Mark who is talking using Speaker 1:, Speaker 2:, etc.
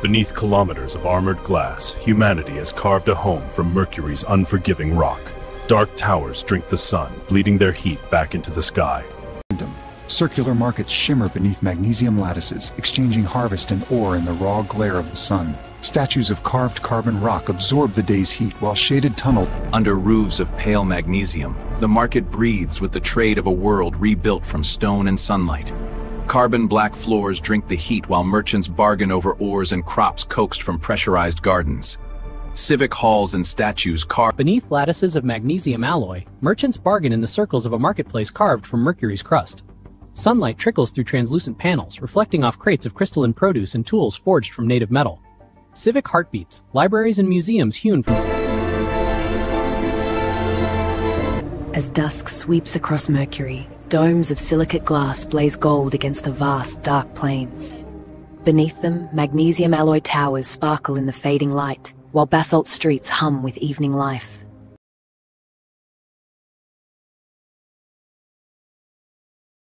Speaker 1: Beneath kilometers of armored glass, humanity has carved a home from Mercury's unforgiving rock. Dark towers drink the sun, bleeding their heat back into the sky.
Speaker 2: Circular markets shimmer beneath magnesium lattices, exchanging harvest and ore in the raw glare of the sun. Statues of carved carbon rock absorb the day's heat while shaded tunnel
Speaker 3: Under roofs of pale magnesium, the market breathes with the trade of a world rebuilt from stone and sunlight. Carbon black floors drink the heat while merchants bargain over ores and crops coaxed from pressurized gardens. Civic halls and statues carved
Speaker 4: Beneath lattices of magnesium alloy, merchants bargain in the circles of a marketplace carved from Mercury's crust. Sunlight trickles through translucent panels, reflecting off crates of crystalline produce and tools forged from native metal. Civic heartbeats, libraries and museums hewn from
Speaker 5: As dusk sweeps across Mercury, domes of silicate glass blaze gold against the vast, dark plains. Beneath them, magnesium alloy towers sparkle in the fading light, while basalt streets hum with evening life.